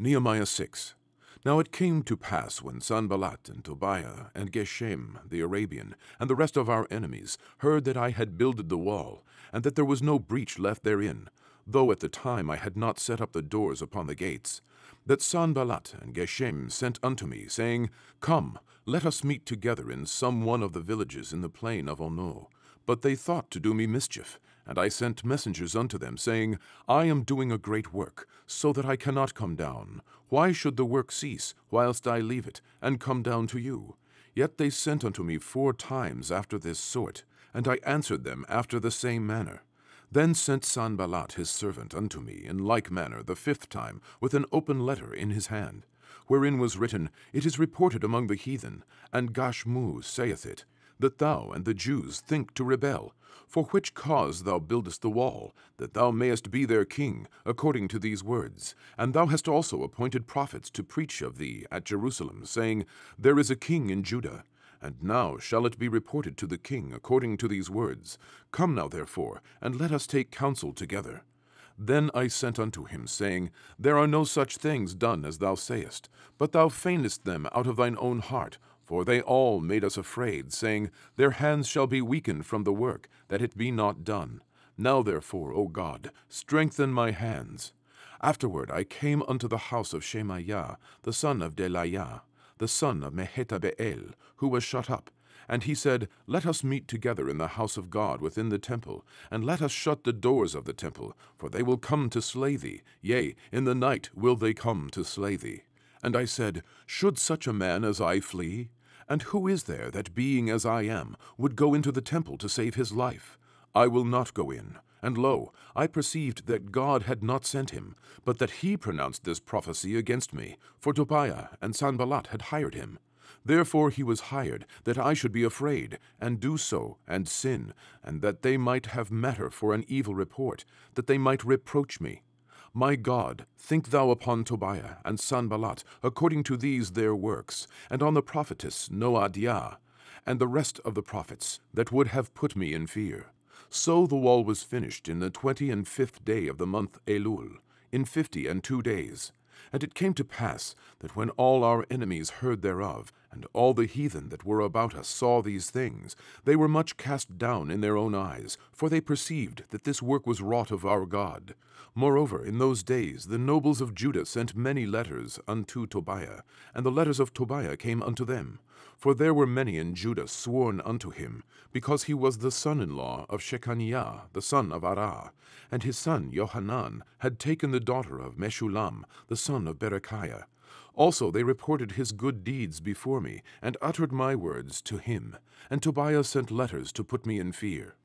Nehemiah 6. Now it came to pass when Sanballat and Tobiah and Geshem the Arabian and the rest of our enemies heard that I had builded the wall, and that there was no breach left therein, though at the time I had not set up the doors upon the gates, that Sanballat and Geshem sent unto me, saying, Come, let us meet together in some one of the villages in the plain of Ono. But they thought to do me mischief, and I sent messengers unto them, saying, I am doing a great work, so that I cannot come down. Why should the work cease, whilst I leave it, and come down to you? Yet they sent unto me four times after this sort, and I answered them after the same manner. Then sent Sanballat his servant unto me in like manner the fifth time, with an open letter in his hand, wherein was written, It is reported among the heathen, and Gashmu saith it, that thou and the Jews think to rebel, for which cause thou buildest the wall, that thou mayest be their king, according to these words. And thou hast also appointed prophets to preach of thee at Jerusalem, saying, There is a king in Judah. And now shall it be reported to the king according to these words. Come now, therefore, and let us take counsel together. Then I sent unto him, saying, There are no such things done as thou sayest, but thou feignest them out of thine own heart, for they all made us afraid, saying, Their hands shall be weakened from the work, that it be not done. Now therefore, O God, strengthen my hands. Afterward I came unto the house of Shemaiah, the son of Delaiah, the son of Mehetabeel, who was shut up. And he said, Let us meet together in the house of God within the temple, and let us shut the doors of the temple, for they will come to slay thee. Yea, in the night will they come to slay thee. And I said, Should such a man as I flee? And who is there that, being as I am, would go into the temple to save his life? I will not go in. And lo, I perceived that God had not sent him, but that he pronounced this prophecy against me, for Tobiah and Sanballat had hired him. Therefore he was hired, that I should be afraid, and do so, and sin, and that they might have matter for an evil report, that they might reproach me. My God, think thou upon Tobiah and Sanballat, according to these their works, and on the prophetess Noadiah, and the rest of the prophets, that would have put me in fear. So the wall was finished in the twenty and fifth day of the month Elul, in fifty and two days. And it came to pass that when all our enemies heard thereof, and all the heathen that were about us saw these things, they were much cast down in their own eyes, for they perceived that this work was wrought of our God. Moreover, in those days the nobles of Judah sent many letters unto Tobiah, and the letters of Tobiah came unto them. For there were many in Judah sworn unto him, because he was the son-in-law of Shechaniah, the son of Arah, and his son Johanan had taken the daughter of Meshullam, the son of Berechiah. Also they reported his good deeds before me, and uttered my words to him. And Tobiah sent letters to put me in fear.